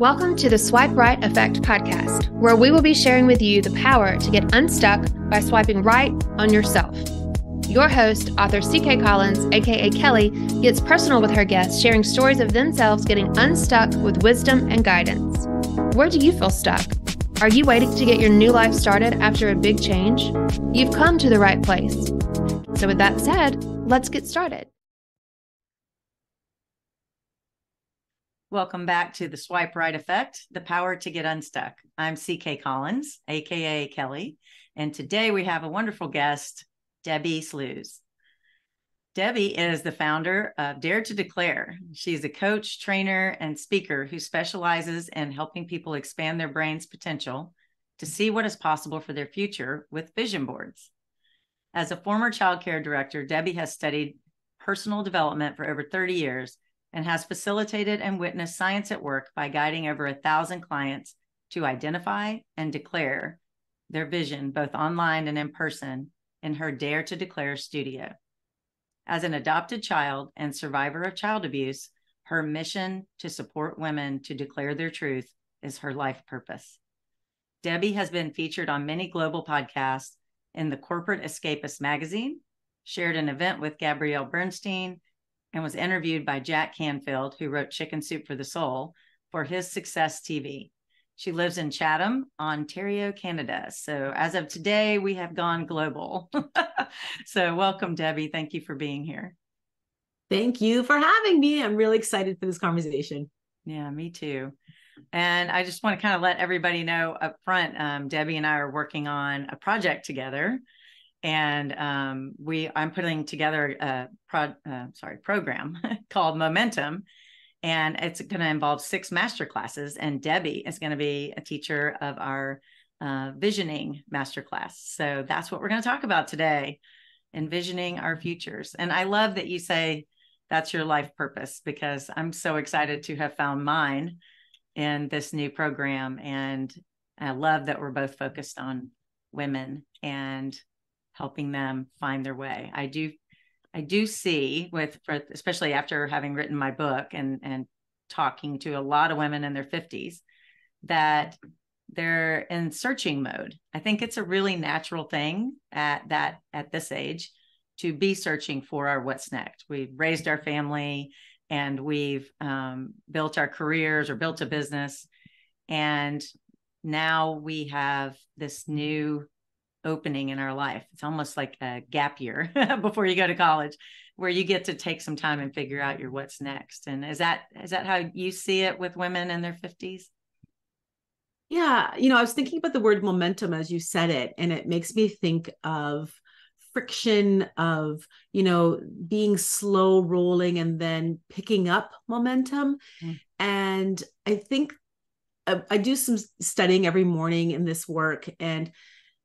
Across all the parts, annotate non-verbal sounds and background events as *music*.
Welcome to the Swipe Right Effect podcast, where we will be sharing with you the power to get unstuck by swiping right on yourself. Your host, author CK Collins, aka Kelly, gets personal with her guests, sharing stories of themselves getting unstuck with wisdom and guidance. Where do you feel stuck? Are you waiting to get your new life started after a big change? You've come to the right place. So, with that said, let's get started. Welcome back to the Swipe Right Effect, the power to get unstuck. I'm CK Collins, AKA Kelly, and today we have a wonderful guest, Debbie Sluys. Debbie is the founder of Dare to Declare. She's a coach, trainer, and speaker who specializes in helping people expand their brain's potential to see what is possible for their future with vision boards. As a former childcare director, Debbie has studied personal development for over 30 years and has facilitated and witnessed science at work by guiding over a thousand clients to identify and declare their vision, both online and in person, in her Dare to Declare studio. As an adopted child and survivor of child abuse, her mission to support women to declare their truth is her life purpose. Debbie has been featured on many global podcasts in the Corporate Escapist magazine, shared an event with Gabrielle Bernstein, and was interviewed by Jack Canfield, who wrote Chicken Soup for the Soul, for his Success TV. She lives in Chatham, Ontario, Canada. So as of today, we have gone global. *laughs* so welcome, Debbie. Thank you for being here. Thank you for having me. I'm really excited for this conversation. Yeah, me too. And I just want to kind of let everybody know up front, um, Debbie and I are working on a project together and um, we I'm putting together a pro, uh, sorry program *laughs* called Momentum, and it's going to involve six master classes. And Debbie is going to be a teacher of our uh, visioning master class. So that's what we're going to talk about today, envisioning our futures. And I love that you say that's your life purpose because I'm so excited to have found mine in this new program, and I love that we're both focused on women and helping them find their way. I do I do see with especially after having written my book and and talking to a lot of women in their 50s that they're in searching mode. I think it's a really natural thing at that at this age to be searching for our what's next. We've raised our family and we've um, built our careers or built a business, and now we have this new opening in our life. It's almost like a gap year *laughs* before you go to college where you get to take some time and figure out your what's next. And is that is that how you see it with women in their 50s? Yeah, you know, I was thinking about the word momentum as you said it and it makes me think of friction of, you know, being slow rolling and then picking up momentum. Mm. And I think I, I do some studying every morning in this work and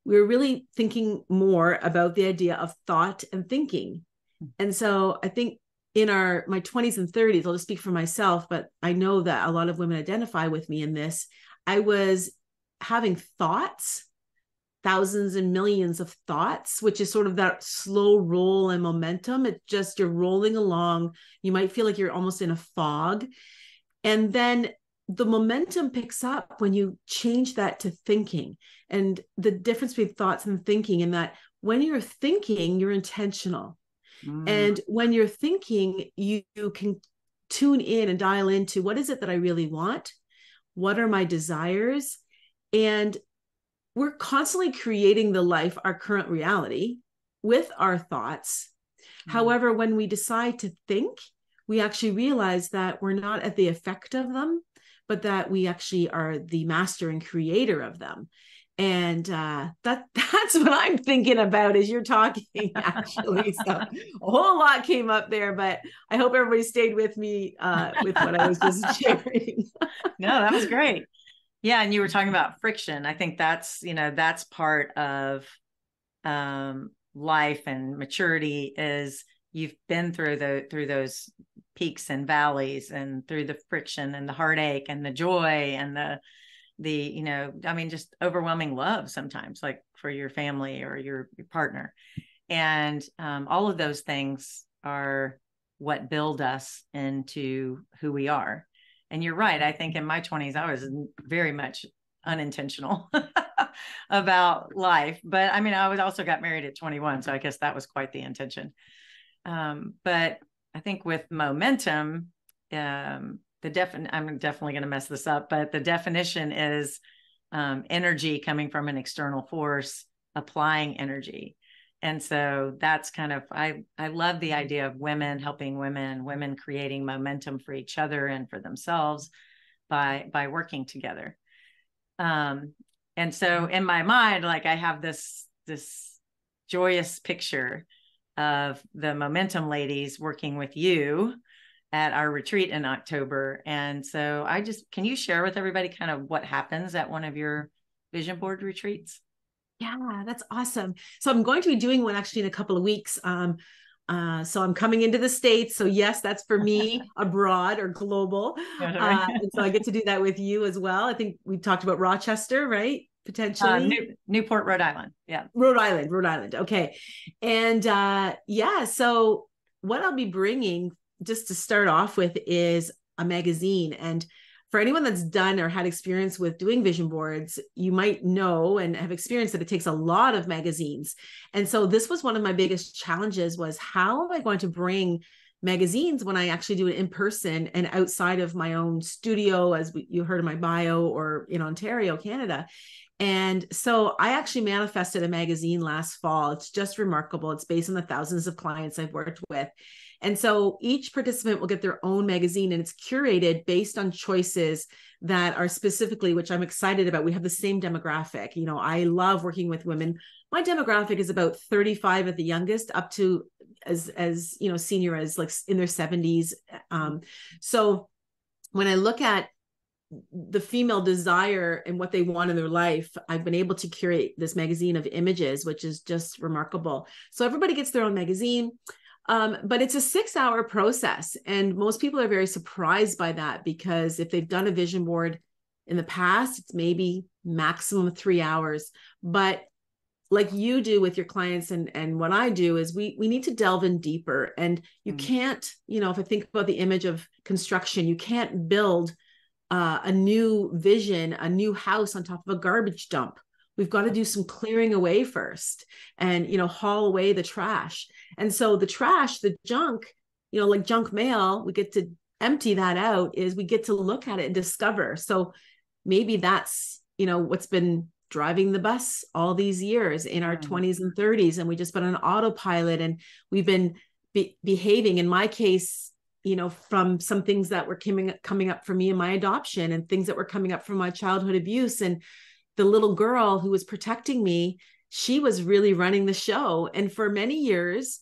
we are really thinking more about the idea of thought and thinking. Hmm. And so I think in our my 20s and 30s, I'll just speak for myself, but I know that a lot of women identify with me in this. I was having thoughts, thousands and millions of thoughts, which is sort of that slow roll and momentum. It's just you're rolling along. You might feel like you're almost in a fog. And then the momentum picks up when you change that to thinking and the difference between thoughts and thinking in that when you're thinking you're intentional. Mm. and when you're thinking you, you can tune in and dial into what is it that i really want? What are my desires? And we're constantly creating the life our current reality with our thoughts. Mm. however when we decide to think we actually realize that we're not at the effect of them but that we actually are the master and creator of them and uh, that *laughs* that's what I'm thinking about as you're talking. *laughs* Actually, so a whole lot came up there, but I hope everybody stayed with me uh, with what I was just *laughs* sharing. no, that was great. Yeah, and you were talking about friction. I think that's you know that's part of um, life and maturity is you've been through the through those peaks and valleys and through the friction and the heartache and the joy and the the you know i mean just overwhelming love sometimes like for your family or your, your partner. And um, all of those things are what build us into who we are. And you're right i think in my 20s i was very much unintentional *laughs* about life. But i mean i was also got married at 21 so i guess that was quite the intention um, but i think with momentum um, the defin i'm definitely going to mess this up but the definition is um, energy coming from an external force applying energy. And so that's kind of i i love the idea of women helping women women creating momentum for each other and for themselves by by working together. Um and so in my mind like i have this this joyous picture of the momentum ladies working with you at our retreat in october and so i just can you share with everybody kind of what happens at one of your vision board retreats yeah, that's awesome. So I'm going to be doing one actually in a couple of weeks. Um, uh, so I'm coming into the States. So yes, that's for me *laughs* abroad or global. Uh, and so I get to do that with you as well. I think we talked about Rochester, right? Uh, Potentially. Uh, New- Newport, Rhode Island. Yeah. Rhode Island, Rhode Island. Okay. And uh, yeah, so what I'll be bringing just to start off with is a magazine. And for anyone that's done or had experience with doing vision boards, you might know and have experienced that it takes a lot of magazines. And so this was one of my biggest challenges was how am I going to bring magazines when I actually do it in person and outside of my own studio, as we, you heard in my bio, or in Ontario, Canada. And so I actually manifested a magazine last fall. It's just remarkable. It's based on the thousands of clients I've worked with. And so each participant will get their own magazine and it's curated based on choices that are specifically, which I'm excited about. We have the same demographic. You know, I love working with women. My demographic is about 35 at the youngest, up to as as you know, senior as like in their 70s. Um, so when I look at the female desire and what they want in their life, I've been able to curate this magazine of images, which is just remarkable. So everybody gets their own magazine. Um, but it's a six hour process. And most people are very surprised by that because if they've done a vision board in the past, it's maybe maximum three hours. But like you do with your clients and and what I do is we we need to delve in deeper and you mm. can't you know if I think about the image of construction you can't build uh, a new vision a new house on top of a garbage dump. We've got to do some clearing away first and you know haul away the trash. And so the trash the junk you know like junk mail we get to empty that out is we get to look at it and discover. So maybe that's you know what's been driving the bus all these years in our mm-hmm. 20s and 30s and we just been on autopilot and we've been be- behaving in my case you know from some things that were coming coming up for me in my adoption and things that were coming up from my childhood abuse and the little girl who was protecting me, she was really running the show. And for many years,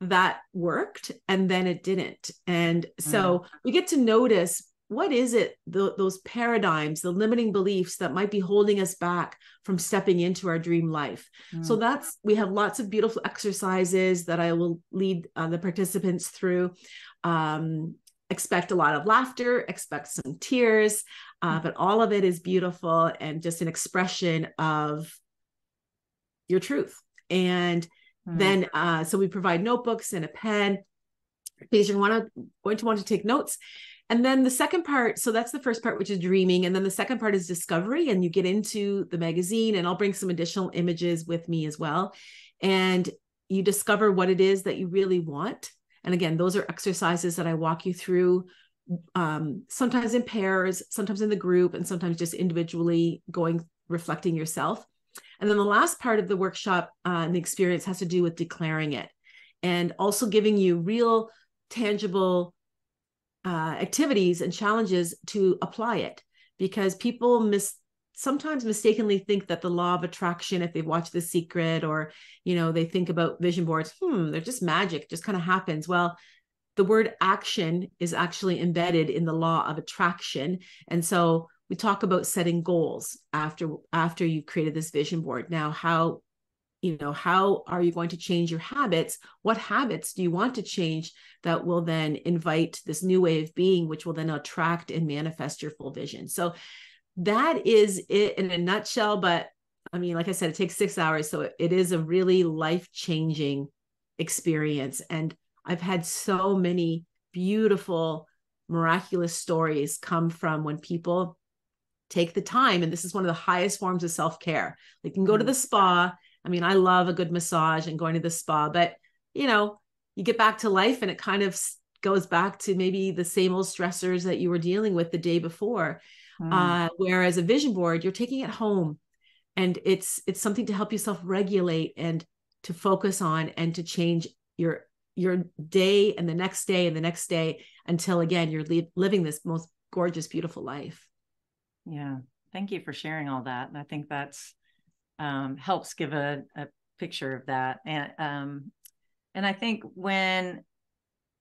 that worked and then it didn't. And so mm. we get to notice what is it, the, those paradigms, the limiting beliefs that might be holding us back from stepping into our dream life. Mm. So that's, we have lots of beautiful exercises that I will lead uh, the participants through. Um, expect a lot of laughter, expect some tears, uh, but all of it is beautiful and just an expression of your truth. And mm-hmm. then, uh, so we provide notebooks and a pen because you're want to, going to want to take notes. And then the second part, so that's the first part, which is dreaming. And then the second part is discovery. And you get into the magazine, and I'll bring some additional images with me as well. And you discover what it is that you really want and again, those are exercises that I walk you through um, sometimes in pairs, sometimes in the group, and sometimes just individually going, reflecting yourself. And then the last part of the workshop uh, and the experience has to do with declaring it and also giving you real, tangible uh, activities and challenges to apply it because people miss sometimes mistakenly think that the law of attraction if they watch the secret or you know they think about vision boards hmm they're just magic just kind of happens. Well the word action is actually embedded in the law of attraction. And so we talk about setting goals after after you've created this vision board. Now how you know how are you going to change your habits what habits do you want to change that will then invite this new way of being which will then attract and manifest your full vision so that is it in a nutshell. But I mean, like I said, it takes six hours. So it is a really life changing experience. And I've had so many beautiful miraculous stories come from when people take the time and this is one of the highest forms of self-care they can go to mm-hmm. the spa i mean i love a good massage and going to the spa but you know you get back to life and it kind of goes back to maybe the same old stressors that you were dealing with the day before. Mm. uh, whereas a vision board you're taking it home and it's it's something to help you self regulate and to focus on and to change your your day and the next day and the next day until again you're li- living this most gorgeous beautiful life. Yeah. Thank you for sharing all that. And i think that's um, helps give a, a picture of that. And um, and i think when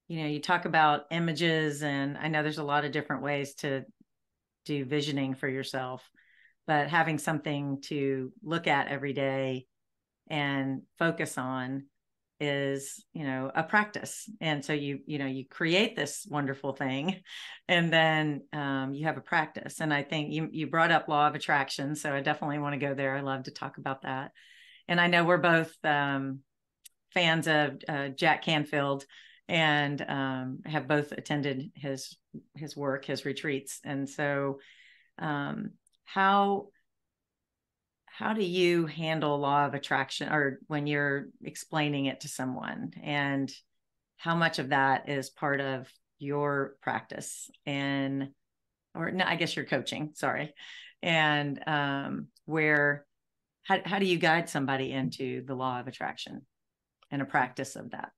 you know you talk about images and i know there's a lot of different ways to do visioning for yourself but having something to look at every day and focus on is you know a practice. And so you you know you create this wonderful thing *laughs* and then um, you have a practice. And i think you you brought up law of attraction so i definitely want to go there. I love to talk about that. And i know we're both um, fans of uh, jack canfield and um, have both attended his his work his retreats. And so um, how how do you handle law of attraction or when you're explaining it to someone and how much of that is part of your practice and or no, I guess you're coaching, sorry. And um, where how, how do you guide somebody into the law of attraction and a practice of that?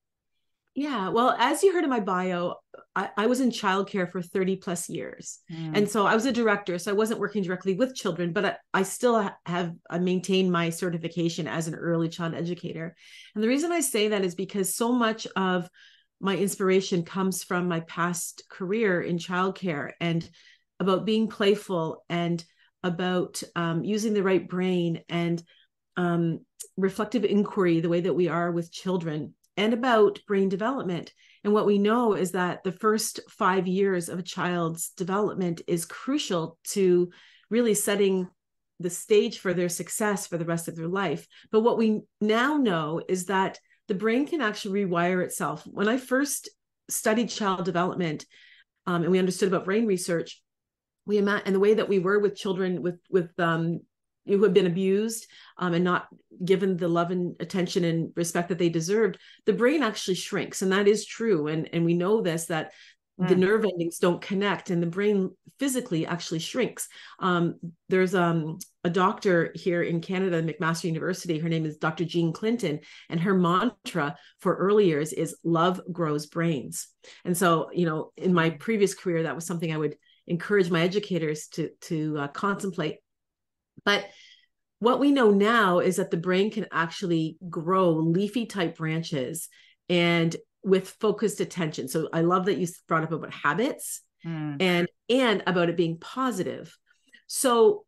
Yeah, well, as you heard in my bio, I, I was in childcare for 30 plus years. Mm. And so I was a director, so I wasn't working directly with children, but I, I still have I maintained my certification as an early child educator. And the reason I say that is because so much of my inspiration comes from my past career in childcare and about being playful and about um, using the right brain and um, reflective inquiry, the way that we are with children and about brain development. And what we know is that the first five years of a child's development is crucial to really setting the stage for their success for the rest of their life. But what we now know is that the brain can actually rewire itself. When I first studied child development um, and we understood about brain research, we and the way that we were with children with with um, who have been abused um, and not given the love and attention and respect that they deserved, the brain actually shrinks, and that is true. And and we know this that mm. the nerve endings don't connect, and the brain physically actually shrinks. Um, there's um, a doctor here in Canada, McMaster University. Her name is Dr. Jean Clinton, and her mantra for early years is "Love grows brains." And so, you know, in my previous career, that was something I would encourage my educators to to uh, contemplate but what we know now is that the brain can actually grow leafy type branches and with focused attention. So I love that you brought up about habits mm. and and about it being positive. So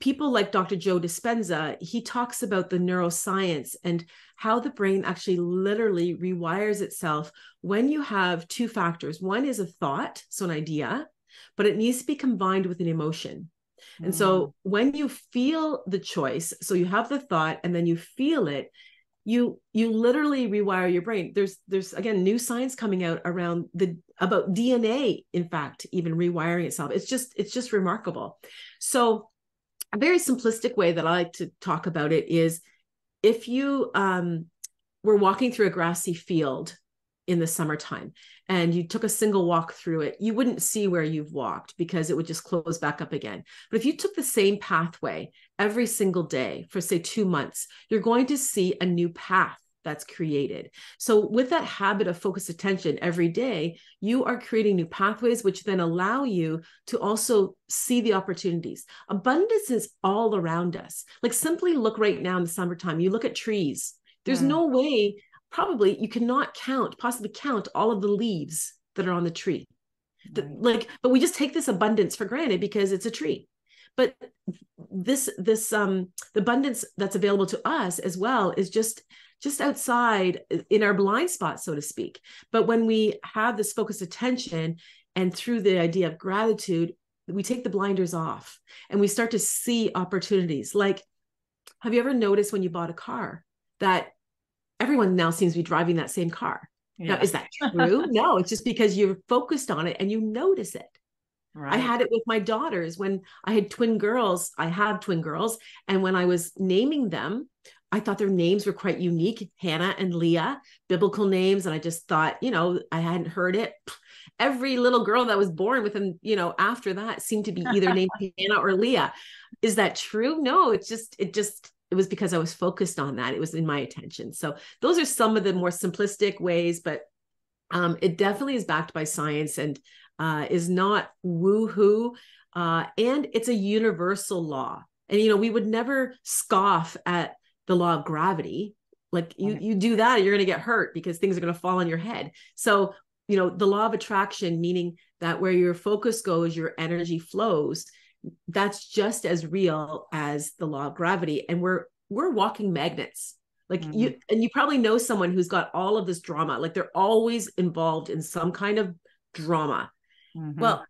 people like Dr. Joe Dispenza, he talks about the neuroscience and how the brain actually literally rewires itself when you have two factors. One is a thought, so an idea, but it needs to be combined with an emotion. And so mm. when you feel the choice, so you have the thought and then you feel it, you you literally rewire your brain. There's there's again new science coming out around the about DNA, in fact, even rewiring itself. It's just it's just remarkable. So a very simplistic way that I like to talk about it is if you um were walking through a grassy field in the summertime and you took a single walk through it, you wouldn't see where you've walked because it would just close back up again. But if you took the same pathway every single day for, say, two months, you're going to see a new path that's created. So, with that habit of focused attention every day, you are creating new pathways, which then allow you to also see the opportunities. Abundance is all around us. Like, simply look right now in the summertime, you look at trees. There's mm. no way probably you cannot count, possibly count all of the leaves that are on the tree. The, like, but we just take this abundance for granted because it's a tree. But this this um the abundance that's available to us as well is just just outside in our blind spot, so to speak. But when we have this focused attention and through the idea of gratitude, we take the blinders off and we start to see opportunities. Like, have you ever noticed when you bought a car that everyone now seems to be driving that same car. Yeah. Now, is that true? *laughs* no, it's just because you're focused on it and you notice it. Right. I had it with my daughters when I had twin girls. I have twin girls. And when I was naming them, I thought their names were quite unique Hannah and Leah, biblical names. And I just thought, you know, I hadn't heard it. Every little girl that was born within, you know, after that seemed to be either named *laughs* Hannah or Leah. Is that true? No, it's just, it just, it was because I was focused on that. It was in my attention. So those are some of the more simplistic ways, but um, it definitely is backed by science and uh, is not woo-hoo. Uh, and it's a universal law. And you know, we would never scoff at the law of gravity. Like you, you do that, you're going to get hurt because things are going to fall on your head. So, you know, the law of attraction, meaning that where your focus goes, your energy flows. That's just as real as the law of gravity. And we're we're walking magnets like mm-hmm. you and you probably know someone who's got all of this drama like they're always involved in some kind of drama mm-hmm. well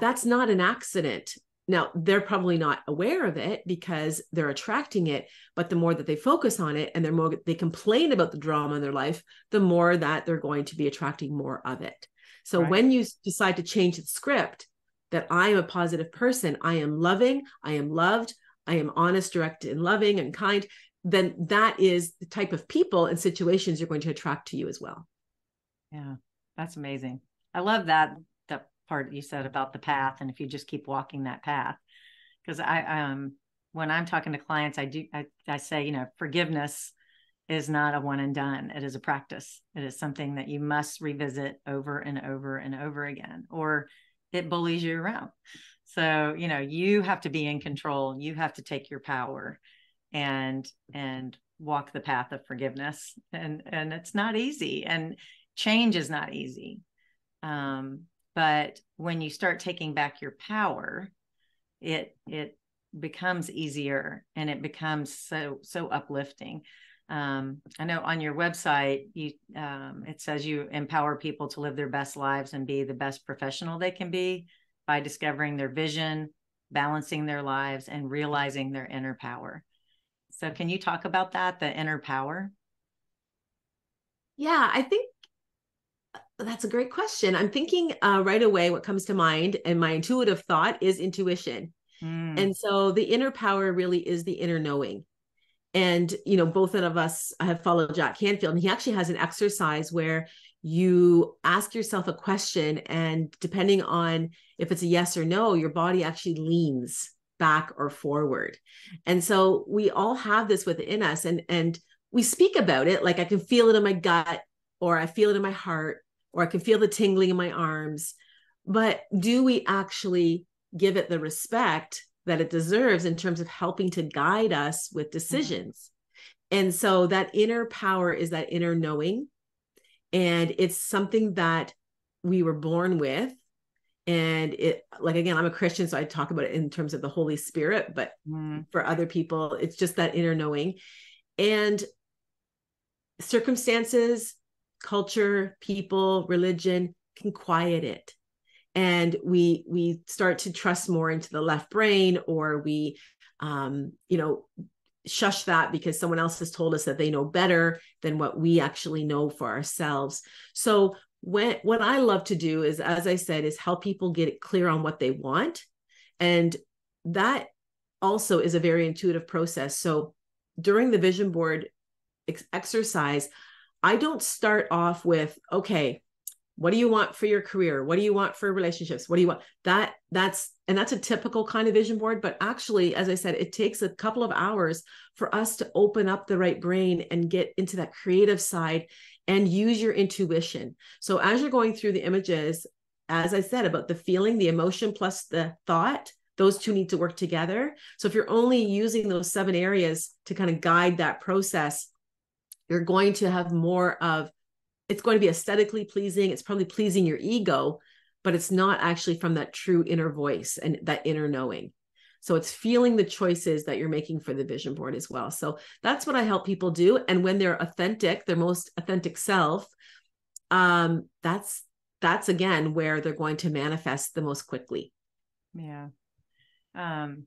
that's not an accident now they're probably not aware of it because they're attracting it but the more that they focus on it and the more they complain about the drama in their life the more that they're going to be attracting more of it so right. when you decide to change the script that i am a positive person i am loving i am loved i am honest direct and loving and kind then that is the type of people and situations you're going to attract to you as well. Yeah, that's amazing. I love that that part you said about the path and if you just keep walking that path because I um when I'm talking to clients I do I, I say you know forgiveness is not a one and done it is a practice it is something that you must revisit over and over and over again or it bullies you around. So you know you have to be in control. You have to take your power and and walk the path of forgiveness. And and it's not easy and change is not easy. Um, but when you start taking back your power it it becomes easier and it becomes so so uplifting um, i know on your website you um, it says you empower people to live their best lives and be the best professional they can be by discovering their vision balancing their lives and realizing their inner power so, can you talk about that, the inner power? Yeah, I think uh, that's a great question. I'm thinking uh, right away what comes to mind, and my intuitive thought is intuition. Mm. And so the inner power really is the inner knowing. And, you know, both of us have followed Jack Canfield, and he actually has an exercise where you ask yourself a question, and depending on if it's a yes or no, your body actually leans back or forward. And so we all have this within us and and we speak about it like I can feel it in my gut or I feel it in my heart or I can feel the tingling in my arms. But do we actually give it the respect that it deserves in terms of helping to guide us with decisions? Mm-hmm. And so that inner power is that inner knowing. And it's something that we were born with and it like again i'm a christian so i talk about it in terms of the holy spirit but mm. for other people it's just that inner knowing and circumstances culture people religion can quiet it and we we start to trust more into the left brain or we um you know shush that because someone else has told us that they know better than what we actually know for ourselves so when what I love to do is, as I said, is help people get clear on what they want. And that also is a very intuitive process. So during the vision board ex- exercise, I don't start off with, okay, what do you want for your career? What do you want for relationships? What do you want? That that's and that's a typical kind of vision board, but actually, as I said, it takes a couple of hours for us to open up the right brain and get into that creative side and use your intuition. So as you're going through the images, as I said about the feeling, the emotion plus the thought, those two need to work together. So if you're only using those seven areas to kind of guide that process, you're going to have more of it's going to be aesthetically pleasing, it's probably pleasing your ego, but it's not actually from that true inner voice and that inner knowing. So it's feeling the choices that you're making for the vision board as well. So that's what I help people do. And when they're authentic, their most authentic self, um, that's that's again where they're going to manifest the most quickly. Yeah. Um,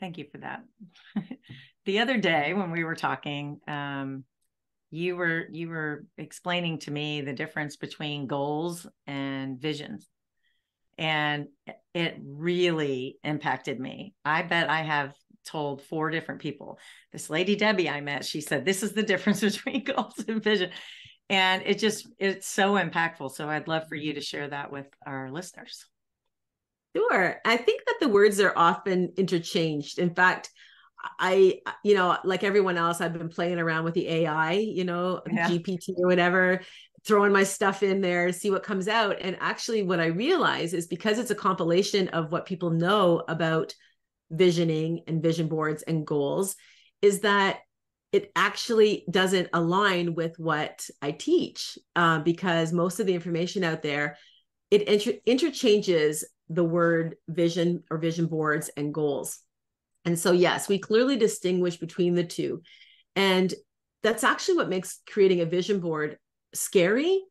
thank you for that. *laughs* the other day when we were talking, um, you were you were explaining to me the difference between goals and visions. And it really impacted me. I bet i have told four different people. This lady debbie i met she said this is the *laughs* difference between *laughs* goals and vision. And it just it's so impactful. So i'd love for you to share that with our listeners. Sure. I think that the words are often interchanged. In fact I, you know, like everyone else, I've been playing around with the AI, you know, yeah. GPT or whatever, throwing my stuff in there, see what comes out. And actually, what I realize is because it's a compilation of what people know about visioning and vision boards and goals, is that it actually doesn't align with what I teach uh, because most of the information out there it inter- interchanges the word vision or vision boards and goals. And so, yes, we clearly distinguish between the two. And that's actually what makes creating a vision board scary.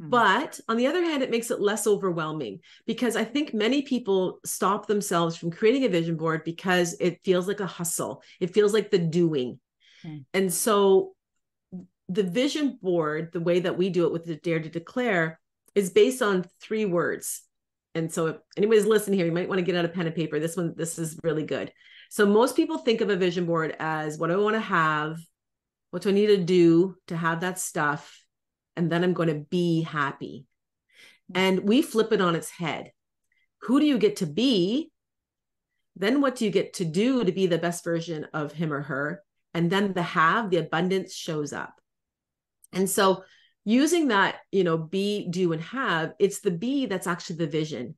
Mm-hmm. But on the other hand, it makes it less overwhelming because I think many people stop themselves from creating a vision board because it feels like a hustle, it feels like the doing. Mm-hmm. And so, the vision board, the way that we do it with the Dare to Declare, is based on three words. And so, if anybody's listening here, you might want to get out a pen and paper. This one, this is really good. So most people think of a vision board as what do I want to have? What do I need to do to have that stuff? And then I'm going to be happy. And we flip it on its head. Who do you get to be? Then what do you get to do to be the best version of him or her? And then the have, the abundance shows up. And so using that, you know, be, do, and have, it's the be that's actually the vision,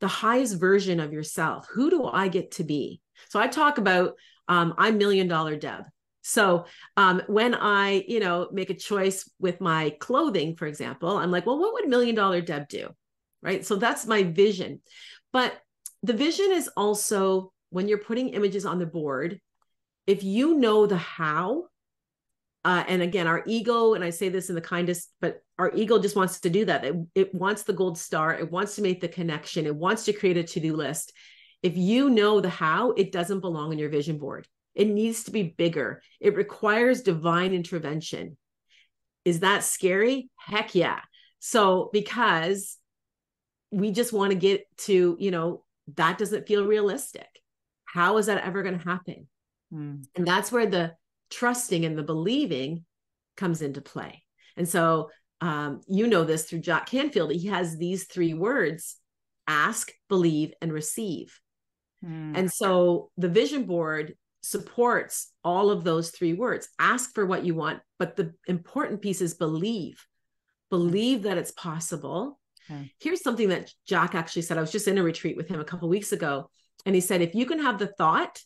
the highest version of yourself. Who do I get to be? So I talk about um, I'm million dollar Deb. So um, when I, you know, make a choice with my clothing, for example, I'm like, well, what would million dollar Deb do? Right. So that's my vision. But the vision is also when you're putting images on the board, if you know the how, uh, and again, our ego, and I say this in the kindest, but our ego just wants to do that. It, it wants the gold star. It wants to make the connection. It wants to create a to do list. If you know the how, it doesn't belong on your vision board. It needs to be bigger. It requires divine intervention. Is that scary? Heck yeah. So, because we just want to get to, you know, that doesn't feel realistic. How is that ever going to happen? Mm. And that's where the trusting and the believing comes into play. And so, um, you know this through Jack Canfield. He has these three words ask, believe, and receive. Mm. And so the vision board supports all of those three words. Ask for what you want, but the important piece is believe. Believe that it's possible. Okay. Here's something that Jack actually said. I was just in a retreat with him a couple weeks ago, and he said, if you can have the thought,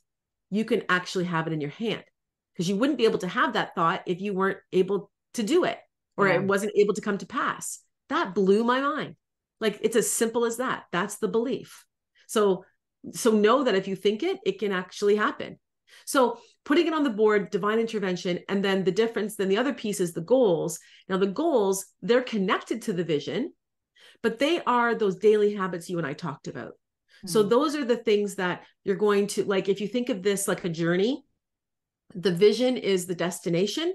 you can actually have it in your hand because you wouldn't be able to have that thought if you weren't able to do it or yeah. it wasn't able to come to pass. That blew my mind. Like it's as simple as that. That's the belief. So so know that if you think it it can actually happen so putting it on the board divine intervention and then the difference then the other piece is the goals now the goals they're connected to the vision but they are those daily habits you and i talked about mm-hmm. so hmm. those are the things that you're going to like if you think of this like a journey the vision is the destination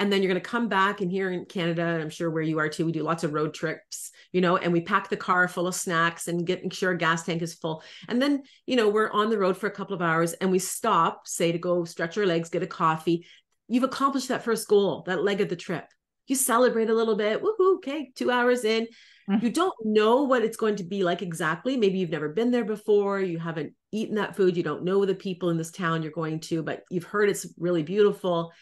and then you're going to come back and here in canada i'm sure where you are too we do lots of road trips you know and we pack the car full of snacks and getting sure gas tank is full. And then you know we're on the road for a couple of hours and we stop say to go stretch our legs get a coffee. You've accomplished that first goal that leg of the trip. You celebrate a little bit woohoo okay two hours in. Mm-hmm. you don't know what it's going to be like exactly. Maybe you've never been there before you haven't eaten that food you don't know the people in this town you're going to but you've heard it's really beautiful.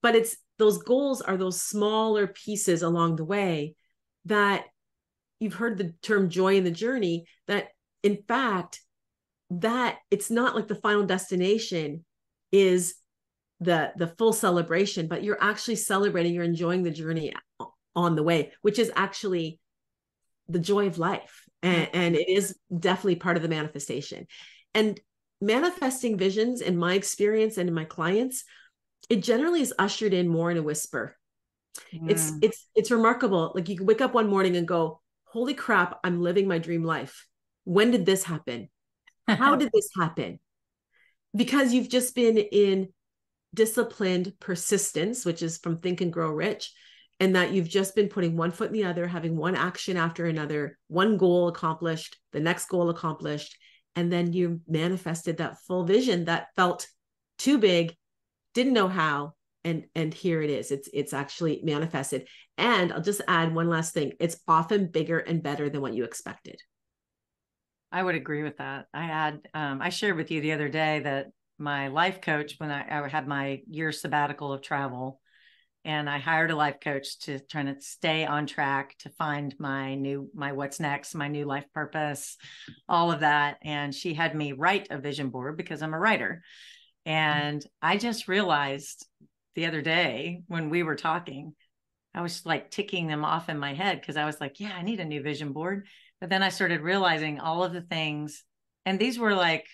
But it's those goals are those smaller pieces along the way that you've heard the term joy in the journey that in fact that it's not like the final destination is the the full celebration but you're actually celebrating you're enjoying the journey on the way which is actually the joy of life. And, mm-hmm. and it is definitely part of the manifestation. And manifesting visions in my experience and in my clients it generally is ushered in more in a whisper. It's mm. it's it's remarkable. Like you can wake up one morning and go, "Holy crap, I'm living my dream life. When did this happen? How did *laughs* this happen?" Because you've just been in disciplined persistence, which is from Think and Grow Rich, and that you've just been putting one foot in the other, having one action after another, one goal accomplished, the next goal accomplished, and then you manifested that full vision that felt too big, didn't know how, and and here it is. It's it's actually manifested. And I'll just add one last thing. It's often bigger and better than what you expected. I would agree with that. I had um, I shared with you the other day that my life coach when I, I had my year sabbatical of travel and I hired a life coach to try to stay on track to find my new my what's next, my new life purpose, all of that. And she had me write a vision board because I'm a writer. And I just realized the other day when we were talking, I was like ticking them off in my head because I was like, yeah, I need a new vision board. But then I started realizing all of the things, and these were like,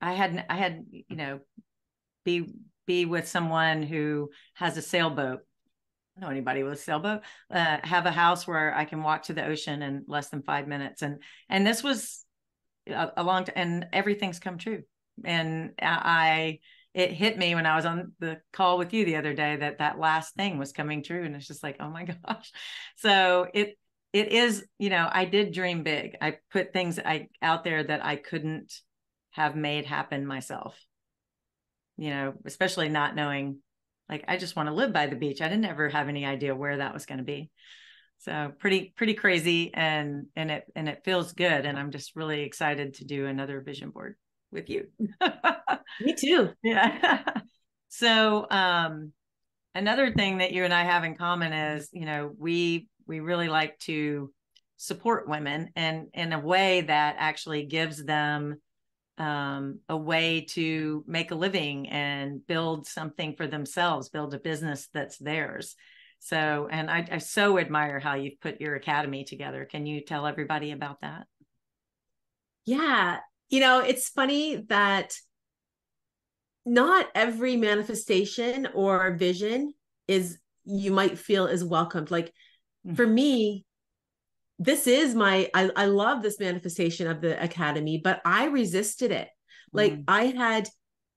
I had I had you know, be be with someone who has a sailboat. I know anybody with a sailboat. Uh, have a house where I can walk to the ocean in less than five minutes, and and this was a, a long time, and everything's come true. And I, it hit me when I was on the call with you the other day that that last thing was coming true, and it's just like, oh my *laughs* gosh. So it it is, you know, I did dream big. I put things I out there that I couldn't have made happen myself you know, especially not knowing like I just want to live by the beach. I didn't ever have any idea where that was going to be. So pretty pretty crazy and and it and it feels good and I'm just really excited to do another vision board with you. Me too. *laughs* Yeah. so um another thing that you and I have in common is, you know, we we really like to support women and in a way that actually gives them um, a way to make a living and build something for themselves, build a business that's theirs. So, and I, I so admire how you've put your academy together. Can you tell everybody about that? Yeah. You know, it's funny that not every manifestation or vision is you might feel is welcomed. Like mm-hmm. for me, this is my I, I love this manifestation of the academy but i resisted it like mm. i had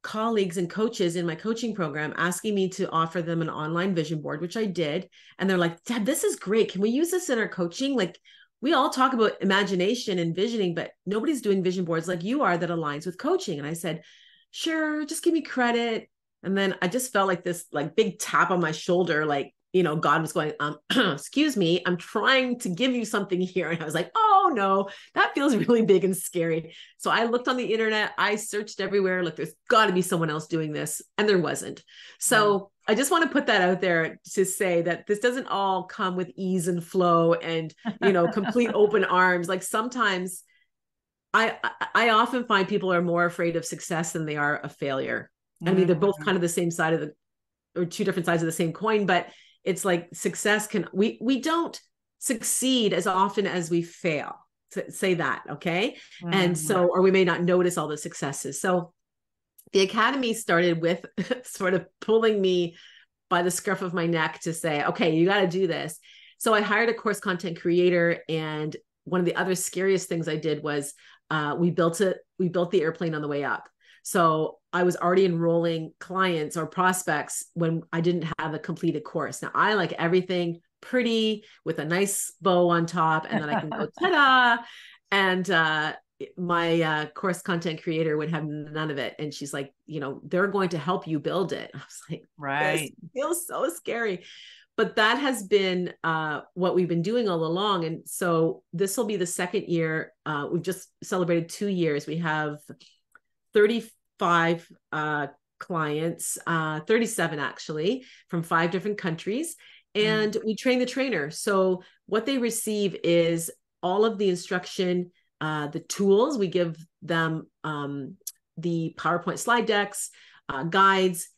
colleagues and coaches in my coaching program asking me to offer them an online vision board which i did and they're like dad this is great can we use this in our coaching like we all talk about imagination and visioning but nobody's doing vision boards like you are that aligns with coaching and i said sure just give me credit and then i just felt like this like big tap on my shoulder like you know, God was going, um, *clears throat* excuse me, I'm trying to give you something here. And I was like, oh no, that feels *laughs* really big and scary. So I looked on the internet, I searched everywhere. Look, there's got to be someone else doing this. And there wasn't. So I just want to put that out there to say that this doesn't all come with ease and flow and, you know, complete *laughs* open arms. Like sometimes I, I often find people are more afraid of success than they are of failure. I mean, they're both mm-hmm. kind of the same side of the, or two different sides of the same coin, but it's like success can we we don't succeed as often as we fail to say that okay mm-hmm. and so or we may not notice all the successes so the academy started with *laughs* sort of pulling me by the scruff of my neck to say okay you got to do this so i hired a course content creator and one of the other scariest things i did was uh, we built it we built the airplane on the way up so I was already enrolling clients or prospects when I didn't have a completed course. Now I like everything pretty with a nice bow on top, and then I can go *laughs* ta-da. And uh, my uh, course content creator would have none of it, and she's like, you know, they're going to help you build it. *laughs* I was like, right, feels so scary. But that has been uh, what we've been doing all along, and so this will be the second year. Uh, we've just celebrated two years. We have 35 uh, clients, uh, 37 actually, from five different countries. Mm. And we train the trainer. So what they receive is all of the instruction, uh, the tools. We give them um, the PowerPoint slide decks, uh, guides,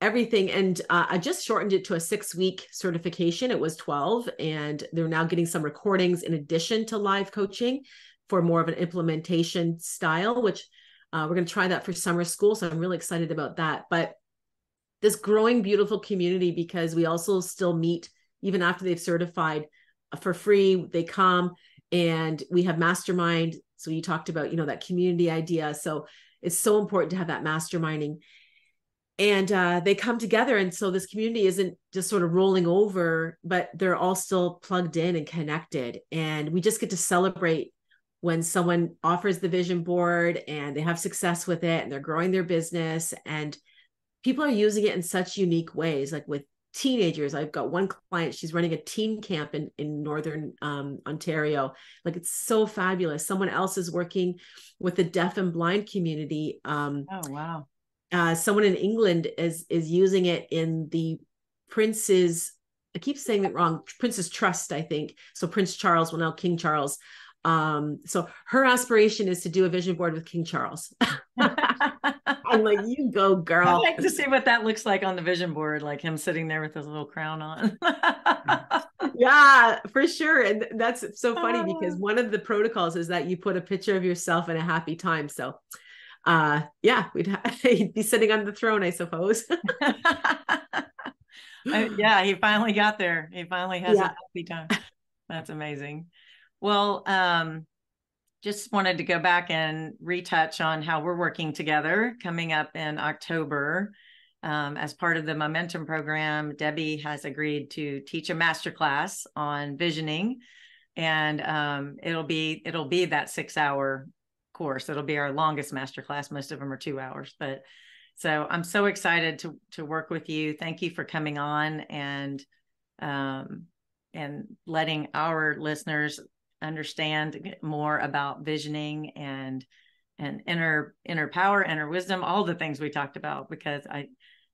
everything. And uh, I just shortened it to a six week certification. It was 12, and they're now getting some recordings in addition to live coaching for more of an implementation style, which uh, we're going to try that for summer school. So I'm really excited about that. But this growing, beautiful community, because we also still meet even after they've certified for free. They come and we have mastermind. So you talked about, you know, that community idea. So it's so important to have that masterminding. and uh, they come together and so this community isn't just sort of rolling over but they're all still plugged in and connected and we just get to celebrate when someone offers the vision board and they have success with it and they're growing their business and people are using it in such unique ways like with teenagers. I've got one client she's running a teen camp in, in northern um, ontario. Like it's so fabulous. Someone else is working with the deaf and blind community um, oh wow. uh, someone in england is is using it in the prince's i keep saying it wrong prince's trust i think. So prince charles well now king charles. Um, so her aspiration is to do a vision board with King Charles. *laughs* *laughs* I'm like, you go, *laughs* girl. I'd like to see what that looks like on the vision board, like him sitting there with his little crown on. *laughs* yeah, for sure. And that's so funny because one of the protocols is that you put a picture of yourself in a happy time. So uh yeah, we'd ha- *laughs* he'd be sitting on the throne, I suppose. yeah, he finally got there. He finally has yeah. a happy time. That's amazing. Well, um, just wanted to go back and retouch on how we're working together coming up in October. Um, as part of the Momentum program, Debbi has agreed to teach a masterclass on visioning, and um, it'll be it'll be that six hour course. It'll be our longest masterclass. Most of them are two hours, but so I'm so excited to to work with you. Thank you for coming on and um, and letting our listeners understand more about visioning and and inner inner power inner wisdom all the things we talked about because i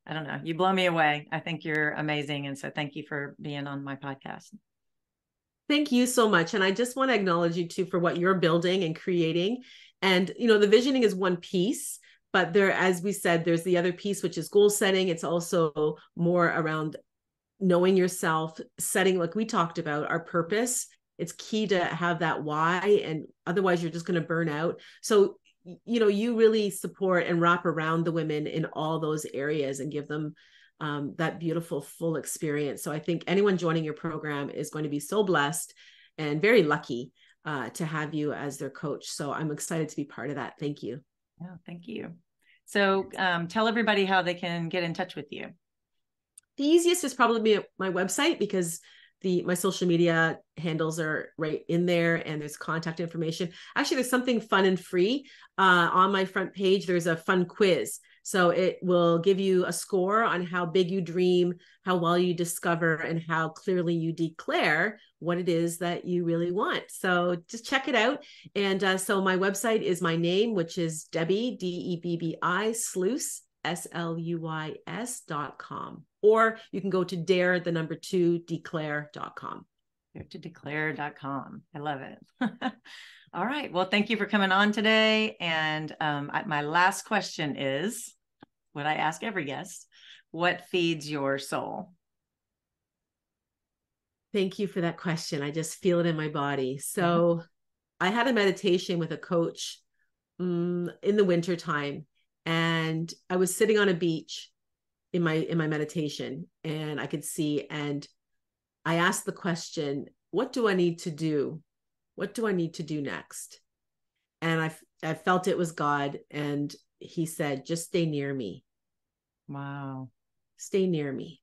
i don't know you blow me away. I think you're amazing and so thank you for being on my podcast. Thank you so much and i just want to acknowledge you too for what you're building and creating. And you know the visioning is one piece but there as we said there's the other piece which is goal setting. It's also more around knowing yourself setting like we talked about our purpose it's key to have that why and otherwise you're just going to burn out. So you know you really support and wrap around the women in all those areas and give them um, that beautiful full experience. So i think anyone joining your program is going to be so blessed and very lucky uh, to have you as their coach. So i'm excited to be part of that. Thank you. Yeah thank you. So um, tell everybody how they can get in touch with you. The easiest is probably my website because the my social media handles are right in there and there's contact information. Actually there's something fun and free uh, on my front page there's a fun quiz. So it will give you a score on how big you dream how well you discover and how clearly you declare what it is that you really want. So just check it out. And uh, so my website is my name which is debbi d-e-b-b-i sluys s-l-u-y-s dot com or you can go to dare the number two declare.com. Dare to declare.com. I love it. *laughs* All right. Well, thank you for coming on today. And um, my last question is what I ask every guest What feeds your soul? Thank you for that question. I just feel it in my body. So, mm-hmm. I had a meditation with a coach um, in the wintertime, and I was sitting on a beach in my in my meditation and i could see and i asked the question what do i need to do? What do i need to do next? And i i felt it was god and he said just stay near me. Wow. Stay near me.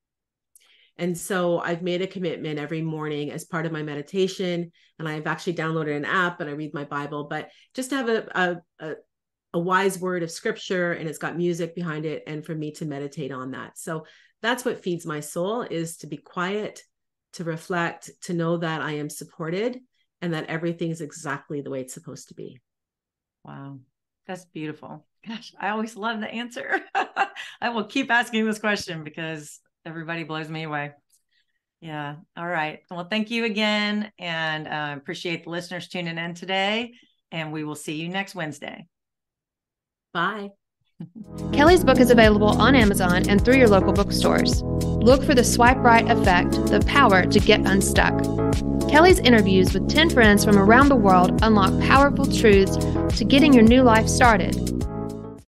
And so I've made a commitment every morning as part of my meditation. And I've actually downloaded an app and I read my Bible, but just to have a, a, a, a wise word of scripture and it's got music behind it and for me to meditate on that. So that's what feeds my soul is to be quiet to reflect to know that i am supported and that everything is exactly the way it's supposed to be. Wow. That's beautiful. Gosh i always love the answer. *laughs* I will keep asking this question because everybody blows me away. Yeah. All right. Well thank you again and uh, appreciate the listeners tuning in today and we will see you next wednesday Bye. Kelly's book is available on Amazon and through your local bookstores. Look for the Swipe Right Effect, the power to get unstuck. Kelly's interviews with 10 friends from around the world unlock powerful truths to getting your new life started.